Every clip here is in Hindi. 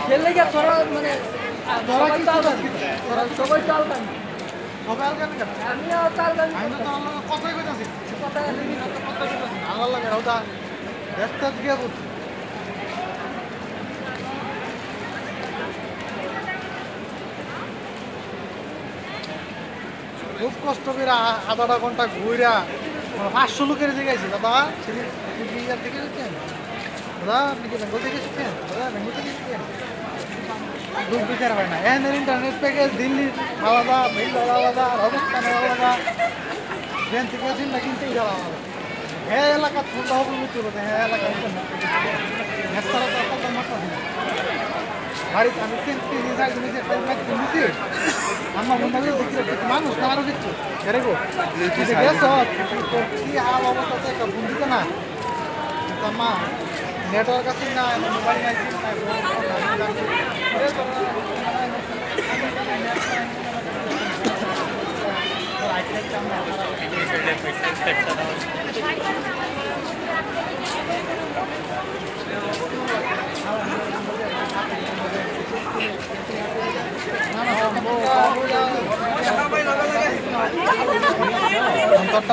খেললে কি ধরা মানে ধরা চাল গান ধরা সবাই চাল গান খুব কষ্ট করে আধাটা ঘণ্টা ঘুরা পাঁচশো লোকের জায়গায় দাদা থেকে Ada pergi Bengal pergi sekian, ada Bengal pergi sekian. Dua bicara mana? Eh, dari internet package Delhi, alada, Mail alada, Rajasthan alada, dan tiga sih lagi itu jalan alada. है इलाका छोटा हो गया चलो है इलाका हेक्टर का तो मत है हमारी अमित की रीजा में से टाइम में तुम से हम हम भी दिख रहे हैं मानुस का मानो दिख करे को ये सब ये हाल अवस्था से कबूल करना तमाम नेटवर्क असेल ना मोबाईल माहिती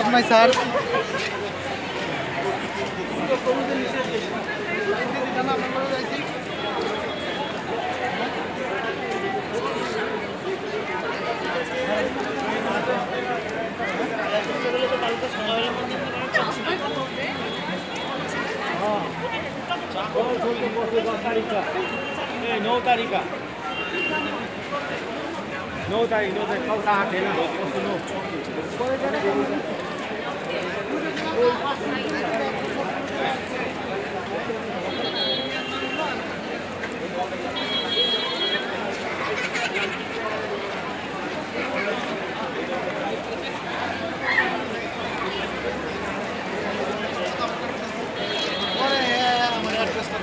नाही सर ばかりか、えー、ノータリーか。ノータリー、ノータリー、カウター、手など、これじ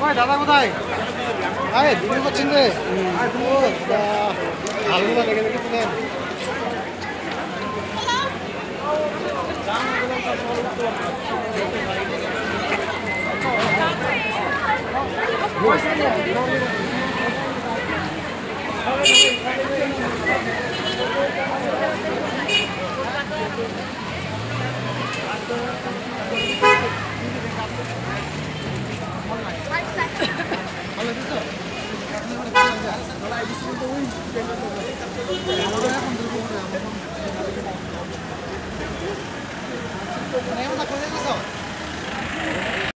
কয় দাদা কোথায়? আরে দিদি করছেন রে ভালো লাগে নাকি তোমার Thank you.